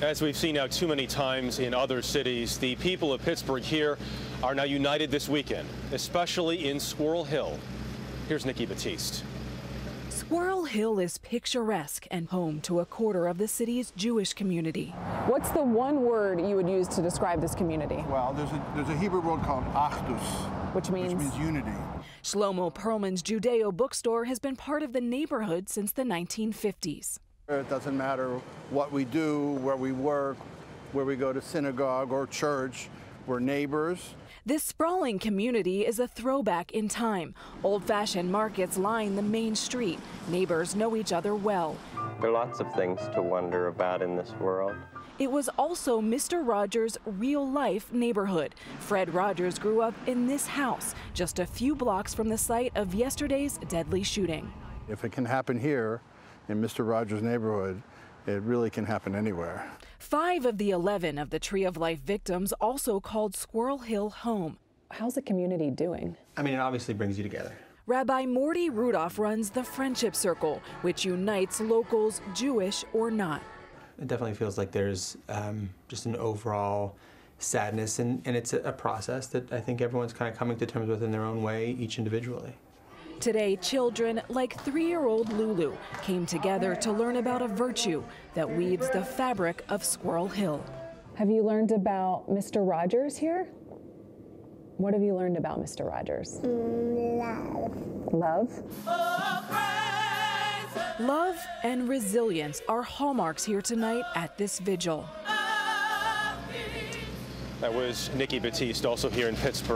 As we've seen now too many times in other cities, the people of Pittsburgh here are now united this weekend, especially in Squirrel Hill. Here's Nikki Battiste. Squirrel Hill is picturesque and home to a quarter of the city's Jewish community. What's the one word you would use to describe this community? Well, there's a, there's a Hebrew word called achdus, Which means? which means unity. Shlomo Perlman's Judeo bookstore has been part of the neighborhood since the 1950s. It doesn't matter what we do, where we work, where we go to synagogue or church, we're neighbors. This sprawling community is a throwback in time. Old fashioned markets line the main street. Neighbors know each other well. There are lots of things to wonder about in this world. It was also Mr. Rogers' real life neighborhood. Fred Rogers grew up in this house, just a few blocks from the site of yesterday's deadly shooting. If it can happen here in Mr. Rogers' neighborhood, it really can happen anywhere. Five of the 11 of the Tree of Life victims also called Squirrel Hill home. How's the community doing? I mean, it obviously brings you together. Rabbi Mordy Rudolph runs the Friendship Circle, which unites locals, Jewish or not. It definitely feels like there's um, just an overall sadness, and, and it's a, a process that I think everyone's kind of coming to terms with in their own way, each individually. Today, children like three year old Lulu came together to learn about a virtue that weaves the fabric of Squirrel Hill. Have you learned about Mr. Rogers here? What have you learned about Mr. Rogers? Love. Love? Love and resilience are hallmarks here tonight at this vigil. That was Nikki Battiste, also here in Pittsburgh.